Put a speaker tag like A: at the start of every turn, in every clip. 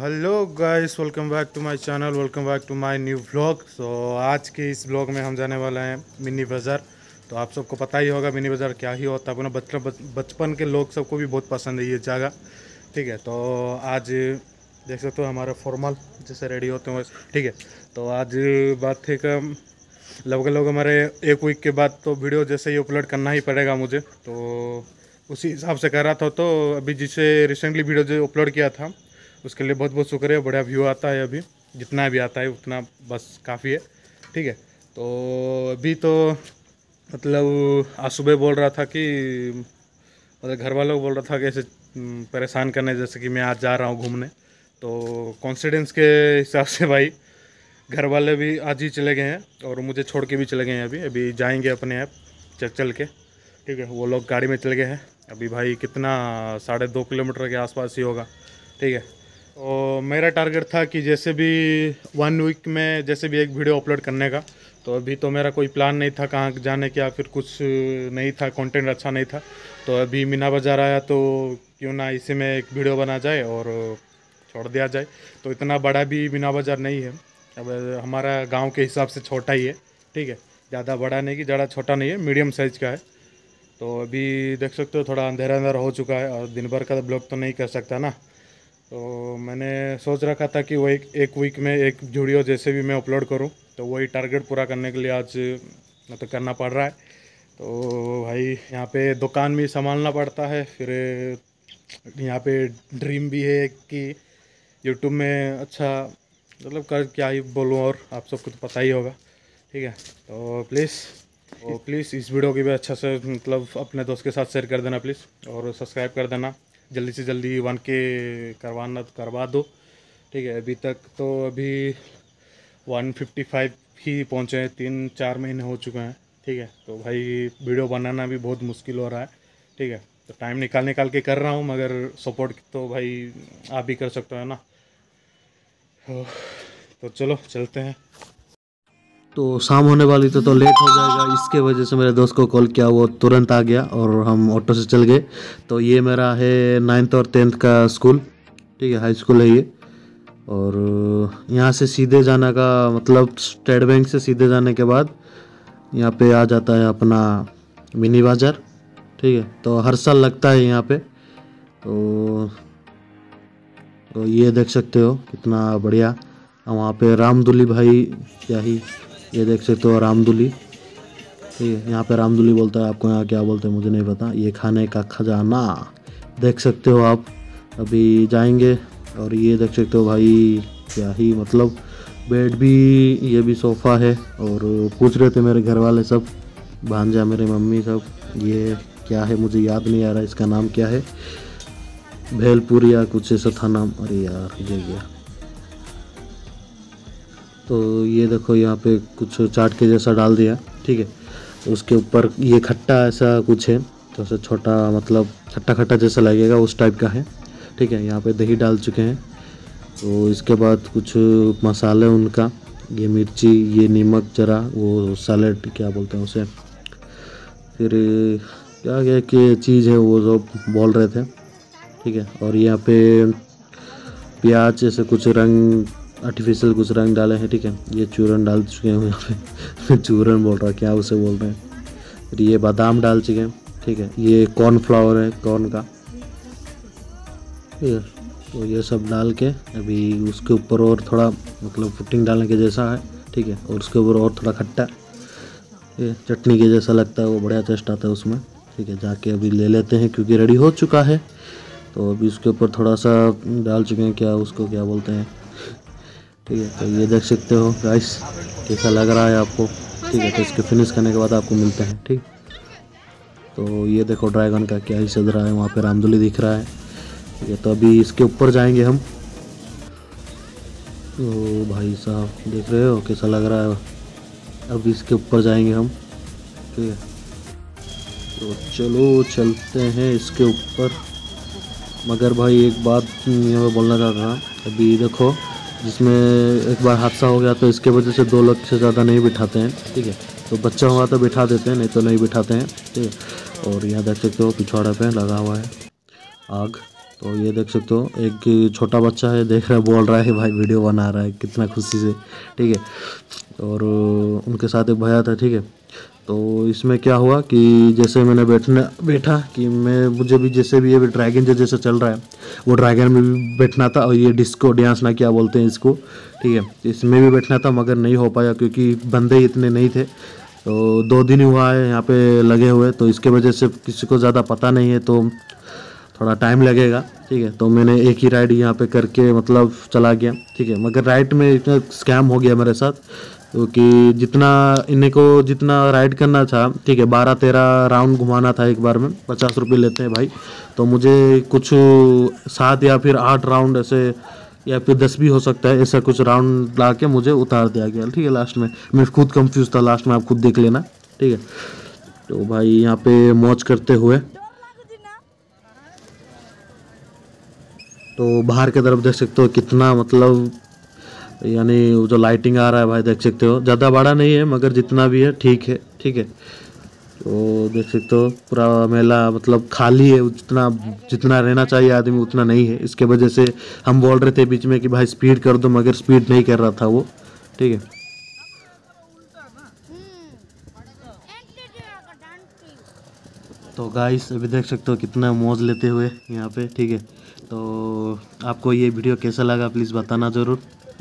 A: Hello guys welcome back to my channel welcome back to my new vlog so आज के इस vlog में हम जाने वाले हैं मिनी बाज़ार। तो आप सबको पता ही होगा मिनी बाज़ार क्या ही होता है। अपना बचपन बचपन के लोग सबको भी बहुत पसंद है ये जगह। ठीक है तो आज देख सकते हो हमारा फॉर्मल जैसे रेडी होते हैं। ठीक है तो आज बात थी कि लगभग लोग हमारे एक वीक के बाद तो वीडियो जैसे ही अपलोड करना ही पड़ेगा मुझे। तो उसी हिसाब से कर रहा था तो अभी जिसे रिसेंटली वीडियो जो अपलोड किया था उसके लिए बहुत बहुत शुक्रिया बढ़िया व्यू आता है अभी जितना भी आता है उतना बस काफ़ी है ठीक है? तो अभी तो मतलब आज सुबह बोल रहा था कि मतलब घर वालों को बोल रहा था कि ऐसे हम्म, परेशान करने जैसे कि मैं आज जा रहा हूँ घूमने। तो कॉन्फिडेंस के हिसाब से भाई घर वाले भी आज ही चले गए हैं और मुझे छोड़ के भी चले गए हैं अभी। अभी जाएँगे अपने आप चल चल के ठीक है? वो लोग गाड़ी में चले गए हैं। अभी भाई कितना, साढ़े दो किलोमीटर के आसपास ही होगा, ठीक है? तो मेरा टारगेट था कि जैसे भी वन वीक में जैसे भी एक वीडियो अपलोड करने का तो अभी तो मेरा कोई प्लान नहीं था कहाँ जाने का फिर कुछ नहीं था कंटेंट अच्छा नहीं था। तो अभी मीना बाज़ार आया तो क्यों ना इसी में एक वीडियो बना जाए और छोड़ दिया जाए। तो इतना बड़ा भी मीना बाज़ार नहीं है। अब हमारा गाँव के हिसाब से छोटा ही है, ठीक है? ज़्यादा बड़ा नहीं कि ज़्यादा छोटा नहीं है मीडियम साइज़ का है। तो अभी देख सकते हो थोड़ा अंधेरा अंधेरा हो चुका है और दिन भर का तो ब्लॉग तो नहीं कर सकता ना। तो मैंने सोच रखा था कि वो एक एक वीक में एक वीडियो जैसे भी मैं अपलोड करूँ तो वही टारगेट पूरा करने के लिए आज मतलब करना पड़ रहा है। तो भाई, यहाँ पे दुकान भी संभालना पड़ता है, फिर यहाँ पे ड्रीम भी है कि यूट्यूब में अच्छा मतलब कर क्या ही बोलूँ और आप सबको तो पता ही होगा, ठीक है? तो प्लीज़ तो प्लीज़ इस वीडियो की भी अच्छा से मतलब अपने दोस्त के साथ शेयर कर देना प्लीज़ और सब्सक्राइब कर देना। जल्दी से जल्दी वन के करवाना, करवा दो। ठीक है, अभी तक तो अभी वन फिफ्टी फाइव ही पहुँचे हैं, तीन, चार महीने हो चुके हैं। ठीक है तो भाई वीडियो बनाना भी बहुत मुश्किल हो रहा है। ठीक है तो टाइम निकाल निकाल के कर रहा हूँ, मगर सपोर्ट तो भाई, आप भी कर सकते हो ना? तो चलो, चलते हैं।
B: तो शाम होने वाली तो तो लेट हो जाएगा। इसके वजह से मेरे दोस्त को कॉल किया वो तुरंत आ गया और हम ऑटो से चल गए। तो ये मेरा है नाइन्थ और टेंथ का स्कूल ठीक है हाई स्कूल है ये। और यहाँ से सीधे जाने का मतलब स्टेट बैंक से सीधे जाने के बाद यहाँ पे आ जाता है अपना मिनी बाज़ार। ठीक है तो हर साल लगता है यहाँ पे। तो तो ये देख सकते हो कितना बढ़िया। वहाँ पे रामदुली भाई क्या ही ये देख सकते हो रामदुली। ठीक है, यहाँ पे रामदुली बोलता है, आपको यहाँ क्या बोलते हैं मुझे नहीं पता। ये खाने का खजाना। देख सकते हो आप, अभी जाएँगे और ये देख सकते हो भाई, क्या ही मतलब। बेड भी, ये भी सोफ़ा है और पूछ रहे थे मेरे घर वाले सब, भांजा मेरे मम्मी सब, ये क्या है मुझे याद नहीं आ रहा, इसका नाम क्या है? भेलपुर या कुछ ऐसा था नाम। अरे यार, ये गया तो ये देखो यहाँ पे कुछ चाट के जैसा डाल दिया, ठीक है। उसके ऊपर ये खट्टा ऐसा कुछ है तो ऐसा छोटा मतलब खट्टा खट्टा जैसा लगेगा, उस टाइप का है, ठीक है। यहाँ पे दही डाल चुके हैं तो इसके बाद कुछ मसाले उनका, ये मिर्ची, ये नमक जरा, वो सैलेड क्या बोलते हैं उसे। फिर क्या क्या कि चीज़ है, वो जो बोल रहे थे, ठीक है। और यहाँ पे प्याज जैसे कुछ रंग आर्टिफिशियल कुछ रंग डाले हैं, ठीक है? ये चूरन डाल चुके हैं यहाँ पे। चूरन बोल रहा है, क्या उसे बोल रहे हैं? फिर ये बादाम डाल चुके हैं, ठीक है? ये कॉर्न फ्लावर है कॉर्न का। है तो ये सब डाल के अभी उसके ऊपर और थोड़ा मतलब फुटिंग डालने के जैसा है, ठीक है? और उसके ऊपर और थोड़ा खट्टा। ये चटनी के जैसा लगता है, वो बढ़िया टेस्ट आता है उसमें, ठीक है? जाके अभी ले लेते हैं, क्योंकि रेडी हो चुका है। तो अभी उसके ऊपर थोड़ा सा डाल चुके हैं, क्या उसको क्या बोलते हैं? ठीक है तो ये देख सकते हो गाइस कैसा लग रहा है आपको? ठीक है तो इसके फिनिश करने के बाद आपको मिलते हैं, ठीक? तो ये देखो ड्रैगन का क्या ही सज रहा है, वहाँ पे रामदुली दिख रहा है। ठीक है तो अभी इसके ऊपर जाएँगे हम। तो भाई साहब, देख रहे हो कैसा लग रहा है? अब इसके ऊपर जाएँगे हम, ठीक है? तो चलो, चलते हैं इसके ऊपर। मगर भाई, एक बात मैं बोलना चाह रहा अभी देखो जिसमें एक बार हादसा हो गया तो इसके वजह से दो लोग से ज़्यादा नहीं बिठाते हैं, ठीक है? तो बच्चा हुआ तो बिठा देते हैं, नहीं तो नहीं बिठाते हैं, ठीक है? और यहाँ देख सकते हो पिछवाड़े पे लगा हुआ है आग। तो ये देख सकते हो, एक छोटा बच्चा है, देख रहा है, बोल रहा है, भाई, वीडियो बना रहा है, कितना खुशी से। ठीक है? और उनके साथ एक भैया था, ठीक है? तो इसमें क्या हुआ कि जैसे मैंने बैठने, बैठा कि मैं, मुझे भी जैसे भी ये ड्रैगन जो जैसे चल रहा है, वो ड्रैगन में भी बैठना था और ये डिस्को डांस ना क्या बोलते हैं इसको, ठीक है इसमें भी बैठना था मगर नहीं हो पाया क्योंकि बंदे इतने नहीं थे। तो दो दिन हुआ है यहाँ पे लगे हुए तो इसके वजह से किसी को ज़्यादा पता नहीं है तो थोड़ा टाइम लगेगा, ठीक है तो मैंने एक ही राइड यहाँ पे करके मतलब चला गया, ठीक है, मगर राइड में इतना स्कैम हो गया मेरे साथ क्योंकि जितना इन्हें को जितना राइड करना था, ठीक है बारह तेरह राउंड घुमाना था एक बार में, पचास रुपये लेते हैं भाई। तो मुझे कुछ सात या फिर आठ राउंड ऐसे या फिर दस भी हो सकता है, ऐसा कुछ राउंड ला के मुझे उतार दिया गया, ठीक है लास्ट में। मैं खुद कंफ्यूज था लास्ट में, आप खुद देख लेना, ठीक है। तो भाई यहाँ पे मौज करते हुए। तो बाहर की तरफ़ देख सकते हो कितना मतलब यानी वो जो लाइटिंग आ रहा है भाई, देख सकते हो। ज़्यादा बड़ा नहीं है, मगर जितना भी है, ठीक है ठीक है। तो देख सकते हो, पूरा मेला मतलब खाली है जितना जितना रहना चाहिए आदमी, उतना नहीं है। इसके वजह से हम बोल रहे थे बीच में कि भाई स्पीड कर दो, मगर स्पीड नहीं कर रहा था वो, ठीक है। तो गाइस अभी देख सकते हो कितना मौज लेते हुए यहाँ पे, ठीक है। तो आपको ये वीडियो कैसा लगा प्लीज़ बताना ज़रूर।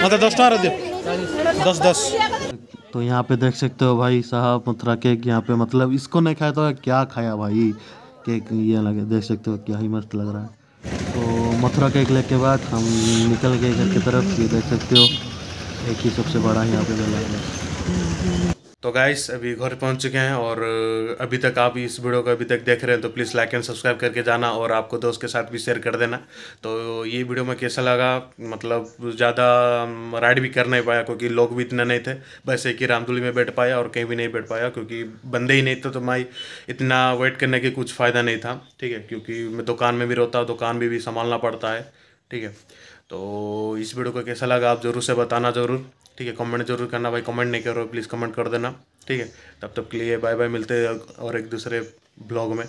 A: मतलब दस टका दियो दस दस।
B: तो यहाँ पे देख सकते हो भाई, साहब मथुरा केक यहाँ पे मतलब इसको नहीं खाया तो क्या खाया भाई? केक ये लगे, देख सकते हो क्या ही मस्त लग रहा है। तो मथुरा केक लेके बाद हम निकल गए घर की तरफ़, ये देख सकते हो। एक ही सबसे बड़ा यहाँ पे मेला है।
A: तो गाइस अभी घर पहुँच चुके हैं और अभी तक आप इस वीडियो को अभी तक देख रहे हैं तो प्लीज़ लाइक एंड सब्सक्राइब करके जाना और आपको दोस्त के साथ भी शेयर कर देना। तो ये वीडियो में कैसा लगा? मतलब ज़्यादा राइड भी कर नहीं पाया क्योंकि लोग भी इतना नहीं थे। बस एक ही रामदुली में बैठ पाया और कहीं भी नहीं बैठ पाया क्योंकि बंदे ही नहीं थे तो मैं इतना वेट करने के कुछ फ़ायदा नहीं था, ठीक है? क्योंकि मैं दुकान में भी रहता हूँ, दुकान में भी संभालना पड़ता है, ठीक है? तो इस वीडियो को कैसा लगा आप ज़रूर से बताना ज़रूर। ठीक है कमेंट ज़रूर करना भाई कमेंट नहीं करो प्लीज़ कमेंट कर देना। ठीक है, तब तक के लिए बाय बाय मिलते हैं और एक दूसरे ब्लॉग में।